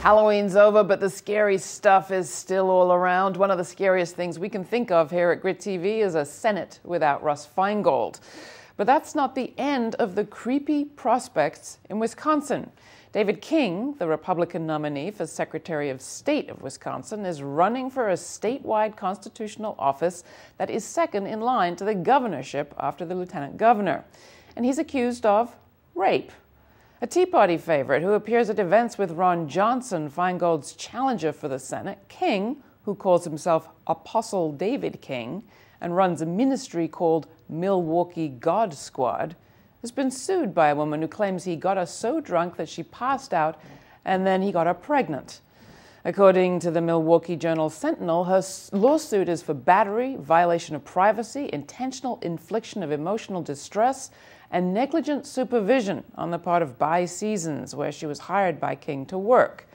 Halloween's over, but the scary stuff is still all around. One of the scariest things we can think of here at Grit TV is a Senate without Russ Feingold. But that's not the end of the creepy prospects in Wisconsin. David King, the Republican nominee for Secretary of State of Wisconsin, is running for a statewide constitutional office that is second in line to the governorship after the lieutenant governor. And he's accused of rape. A Tea Party favorite who appears at events with Ron Johnson, Feingold's challenger for the Senate, King, who calls himself Apostle David King and runs a ministry called Milwaukee God Squad, has been sued by a woman who claims he got her so drunk that she passed out and then he got her pregnant. According to the Milwaukee Journal Sentinel, her lawsuit is for battery, violation of privacy, intentional infliction of emotional distress, and negligent supervision on the part of By Seasons, where she was hired by King to work.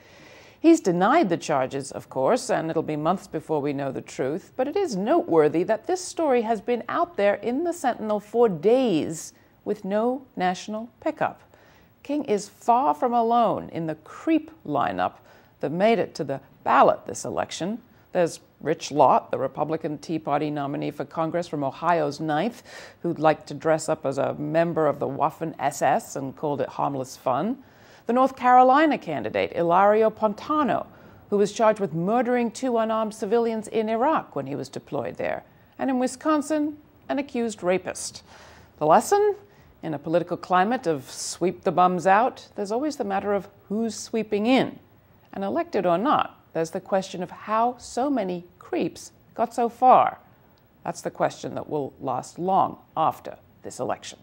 He's denied the charges, of course, and it'll be months before we know the truth, but it is noteworthy that this story has been out there in the Sentinel for days with no national pickup. King is far from alone in the creep lineup that made it to the ballot this election. There's Rich Iott, the Republican Tea Party nominee for Congress from Ohio's 9th, who'd like to dress up as a member of the Waffen SS and called it harmless fun. The North Carolina candidate, Ilario Pantano, who was charged with murdering two unarmed civilians in Iraq when he was deployed there. And in Wisconsin, an accused rapist. The lesson? In a political climate of sweep the bums out, there's always the matter of who's sweeping in. And elected or not, there's the question of how so many creeps got so far. That's the question that will last long after this election.